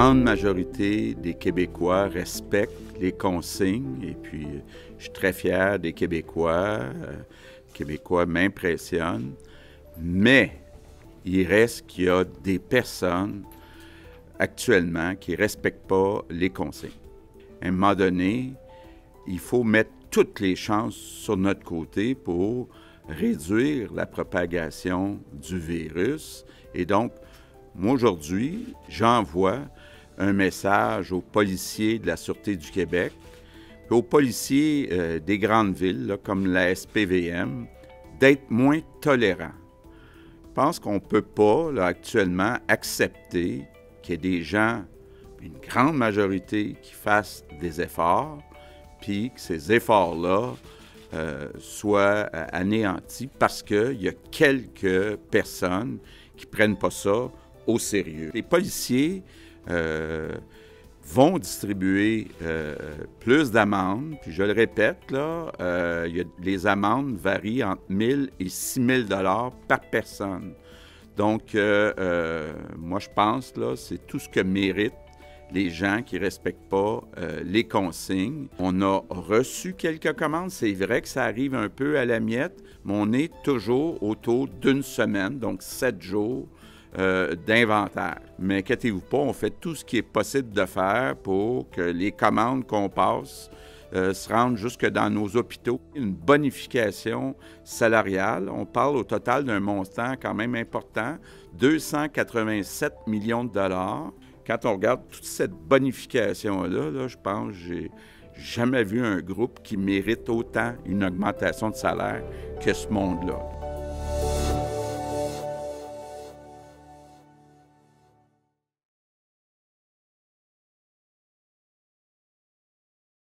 grande majorité des Québécois respectent les consignes et puis je suis très fier des Québécois. Euh, Québécois m'impressionnent. Mais il reste qu'il y a des personnes actuellement qui ne respectent pas les consignes. À un moment donné, il faut mettre toutes les chances sur notre côté pour réduire la propagation du virus. Et donc, moi aujourd'hui, j'envoie un message aux policiers de la Sûreté du Québec, et aux policiers euh, des grandes villes, comme la SPVM, d'être moins tolérants. Je pense qu'on ne peut pas, actuellement, accepter qu'il y ait des gens, une grande majorité, qui fassent des efforts, puis que ces efforts-là euh, soient euh, anéantis parce qu'il y a quelques personnes qui ne prennent pas ça au sérieux. Les policiers vont distribuer plus d'amendes. Puis je le répète, là, les amendes varient entre 1000 et 6000 dollars par personne. Donc, moi, je pense, là, c'est tout ce que méritent les gens qui ne respectent pas les consignes. On a reçu quelques commandes. C'est vrai que ça arrive un peu à la miette, mais on est toujours autour d'une semaine, donc sept jours euh, d'inventaire. Mais inquiétez-vous pas, on fait tout ce qui est possible de faire pour que les commandes qu'on passe euh, se rendent jusque dans nos hôpitaux. Une bonification salariale, on parle au total d'un montant quand même important, 287 millions de dollars. Quand on regarde toute cette bonification-là, là, je pense que j'ai jamais vu un groupe qui mérite autant une augmentation de salaire que ce monde-là.